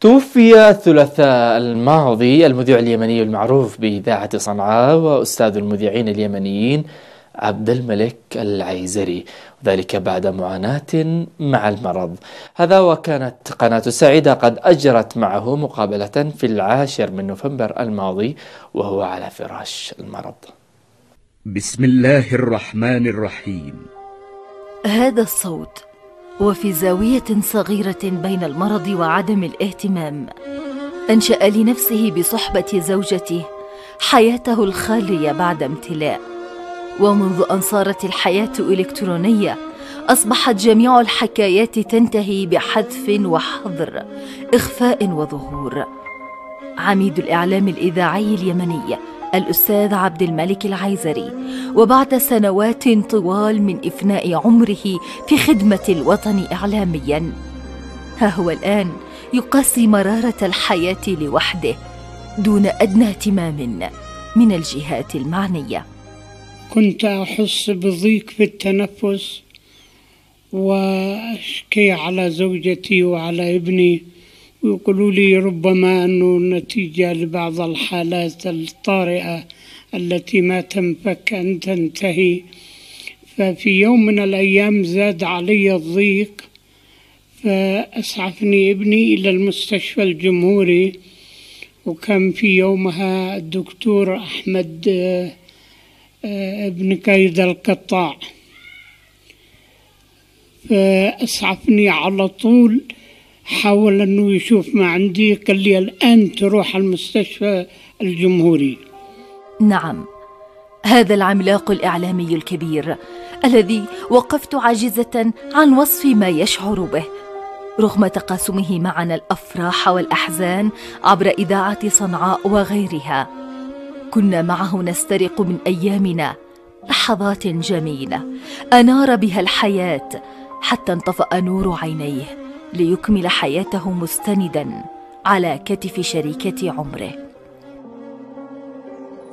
توفي الثلاثاء الماضي المذيع اليمني المعروف بإذاعة صنعاء وأستاذ المذيعين اليمنيين عبد الملك العيزري وذلك بعد معاناة مع المرض. هذا وكانت قناة السعيدة قد أجرت معه مقابلة في العاشر من نوفمبر الماضي وهو على فراش المرض. بسم الله الرحمن الرحيم. هذا الصوت وفي زاوية صغيرة بين المرض وعدم الاهتمام أنشأ لنفسه بصحبة زوجته حياته الخالية بعد امتلاء. ومنذ أن صارت الحياة إلكترونية أصبحت جميع الحكايات تنتهي بحذف وحظر إخفاء وظهور. عميد الإعلام الإذاعي اليمني. الأستاذ عبد الملك العيزري وبعد سنوات طوال من إفناء عمره في خدمة الوطن إعلاميا. ها هو الآن يقاسي مرارة الحياة لوحده دون أدنى اهتمام من الجهات المعنية. كنت أحس بضيق في التنفس وأشكي على زوجتي وعلى ابني ويقولوا لي ربما أنه نتيجة لبعض الحالات الطارئة التي ما تنفك أن تنتهي. ففي يوم من الأيام زاد علي الضيق فأسعفني ابني إلى المستشفى الجمهوري. وكان في يومها الدكتور أحمد ابن كيد القطاع. فأسعفني على طول. حاول أنه يشوف ما عندي قال لي الآن تروح المستشفى الجمهوري. نعم. هذا العملاق الإعلامي الكبير الذي وقفت عاجزة عن وصف ما يشعر به. رغم تقاسمه معنا الأفراح والأحزان عبر إذاعة صنعاء وغيرها كنا معه نسترق من أيامنا لحظات جميلة أنار بها الحياة حتى انطفأ نور عينيه. ليكمل حياته مستندا على كتف شريكة عمره.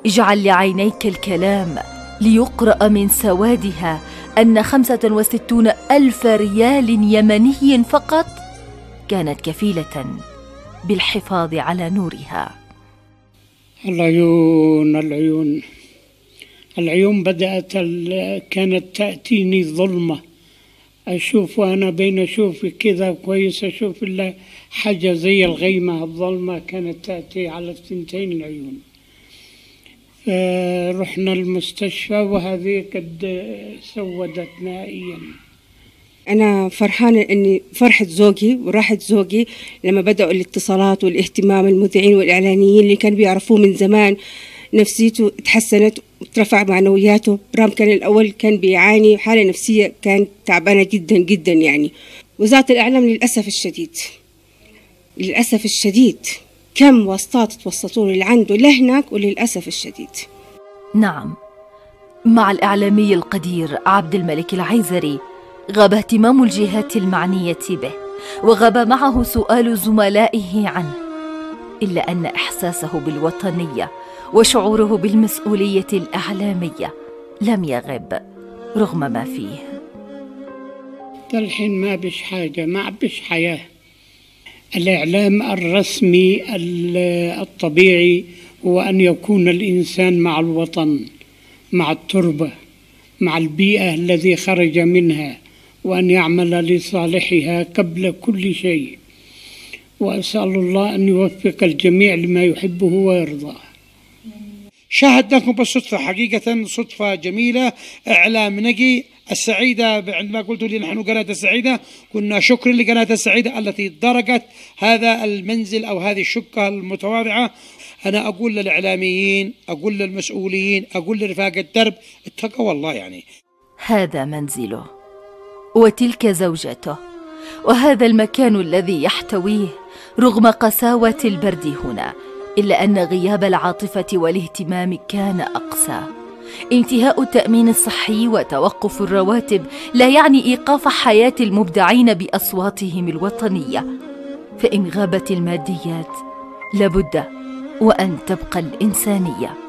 اجعل لعينيك الكلام ليقرأ من سوادها أن خمسة وستون ألف ريال يمني فقط كانت كفيلة بالحفاظ على نورها. العيون العيون العيون بدأت كانت تأتيني ظلمة أشوف وأنا بين أشوف كذا كويس أشوف إلا حاجة زي الغيمة الظلمة كانت تأتي على الثنتين العيون. رحنا المستشفى وهذه قد سودت نهائيا. أنا فرحانة إني فرحة زوجي وراحة زوجي لما بدأوا الاتصالات والاهتمام المذيعين والإعلانيين اللي كانوا بيعرفوه من زمان. نفسيته تحسنت وترفع معنوياته. برام كان الأول كان بيعاني حالة نفسية كانت تعبانة جدا جدا يعني. وزارة الإعلام للأسف الشديد للأسف الشديد كم واسطات توسطوا اللي عنده لهناك وللأسف الشديد. نعم مع الإعلامي القدير عبد الملك العيزري غاب اهتمام الجهات المعنية به وغاب معه سؤال زملائه عنه إلا أن إحساسه بالوطنية وشعوره بالمسؤولية الإعلامية. لم يغب رغم ما فيه. الحين ما بش حاجة ما بش حياة. الإعلام الرسمي الطبيعي هو أن يكون الإنسان مع الوطن مع التربة مع البيئة الذي خرج منها وأن يعمل لصالحها قبل كل شيء. وأسأل الله أن يوفق الجميع لما يحبه ويرضاه شاهدناكم بالصدفة حقيقة صدفة جميلة. إعلام نقي السعيدة عندما قلت لي نحن قناة السعيدة كنا شكر لقناة السعيدة التي درجت هذا المنزل أو هذه الشقة المتواضعة. أنا أقول للإعلاميين أقول للمسؤولين أقول لرفاق الدرب اتقوا الله يعني. هذا منزله وتلك زوجته وهذا المكان الذي يحتويه رغم قساوة البرد هنا. إلا أن غياب العاطفة والاهتمام كان أقسى انتهاء التأمين الصحي وتوقف الرواتب لا يعني إيقاف حياة المبدعين بأصواتهم الوطنية. فإن غابت الماديات لابد وأن تبقى الإنسانية.